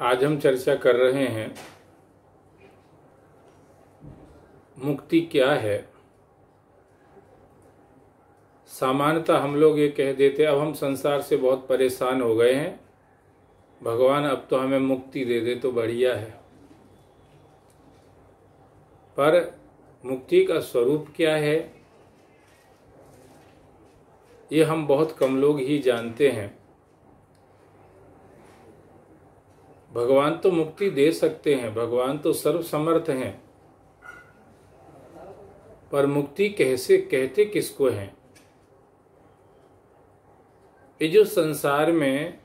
आज हम चर्चा कर रहे हैं, मुक्ति क्या है? सामान्यतः हम लोग ये कह देते, अब हम संसार से बहुत परेशान हो गए हैं। भगवान, अब तो हमें मुक्ति दे दे तो बढ़िया है। पर मुक्ति का स्वरूप क्या है? ये हम बहुत कम लोग ही जानते हैं। भगवान तो मुक्ति दे सकते हैं, भगवान तो सर्व समर्थ हैं। पर मुक्ति कैसे, कहते किसको हैं? ये जो संसार में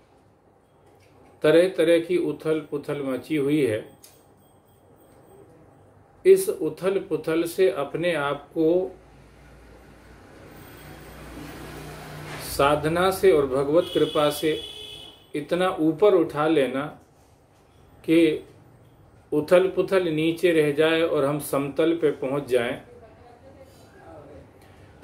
तरह तरह की उथल पुथल मची हुई है, इस उथल पुथल से अपने आप को साधना से और भगवत कृपा से इतना ऊपर उठा लेना कि उथल पुथल नीचे रह जाए और हम समतल पे पहुँच जाएँ।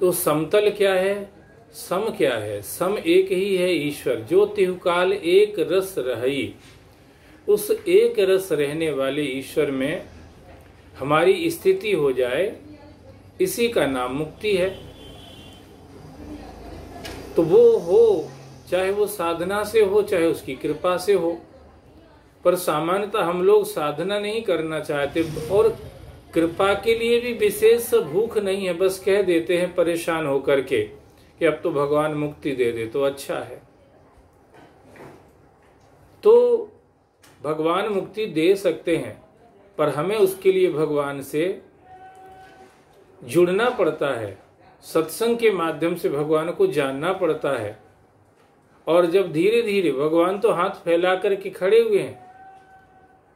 तो समतल क्या है? सम क्या है? सम एक ही है ईश्वर। जो तिहुकाल एक रस रही, उस एक रस रहने वाले ईश्वर में हमारी स्थिति हो जाए, इसी का नाम मुक्ति है। तो वो हो, चाहे वो साधना से हो, चाहे उसकी कृपा से हो पर सामान्यतः हम लोग साधना नहीं करना चाहते और कृपा के लिए भी विशेष भूख नहीं है, बस कह देते हैं परेशान होकर के कि अब तो भगवान मुक्ति दे दे तो अच्छा है। तो भगवान मुक्ति दे सकते हैं, पर हमें उसके लिए भगवान से जुड़ना पड़ता है। सत्संग के माध्यम से भगवान को जानना पड़ता है। और जब धीरे धीरे भगवान तो हाथ फैला करके खड़े हुए हैं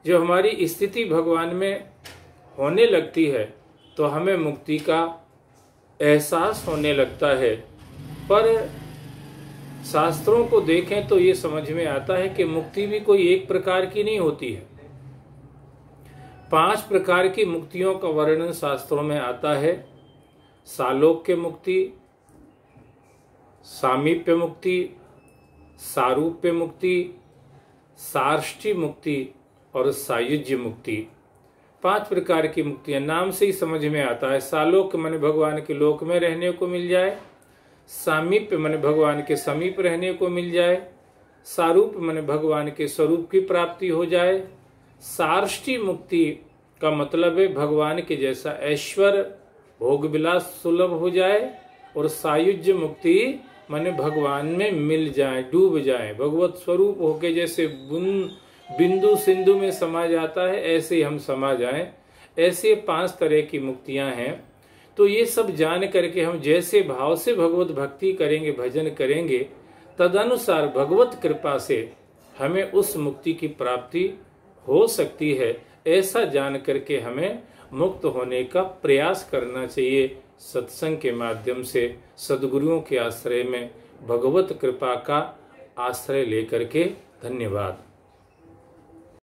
जब हमारी स्थिति भगवान में होने लगती है तो हमें मुक्ति का एहसास होने लगता है। पर शास्त्रों को देखें तो ये समझ में आता है कि मुक्ति भी कोई एक प्रकार की नहीं होती है। पाँच प्रकार की मुक्तियों का वर्णन शास्त्रों में आता है। सालोक के मुक्ति, सामीप्य मुक्ति, सारूप्य मुक्ति, सार्ष्टी मुक्ति और सायुज्य मुक्ति। पाँच प्रकार की मुक्तियाँ नाम से ही समझ में आता है। सालोक मन भगवान के लोक में रहने को मिल जाए। सामीप्य मन भगवान के समीप रहने को मिल जाए। सारूप मन भगवान के स्वरूप की प्राप्ति हो जाए। सार्ष्टी मुक्ति का मतलब है भगवान के जैसा ऐश्वर्य भोग विलास सुलभ हो जाए और सायुज्य मुक्ति माने भगवान में मिल जाए, डूब जाए। भगवत स्वरूप होके जैसे बिंदु सिंधु में समा जाता है, ऐसे हम समा जाए। ऐसे पाँच तरह की मुक्तियाँ हैं। तो ये सब जान करके हम जैसे भाव से भगवत भक्ति करेंगे, भजन करेंगे, तदनुसार भगवत कृपा से हमें उस मुक्ति की प्राप्ति हो सकती है। ऐसा जान करके हमें मुक्त होने का प्रयास करना चाहिए सत्संग के माध्यम से, सदगुरुओं के आश्रय में, भगवत कृपा का आश्रय लेकर के। धन्यवाद।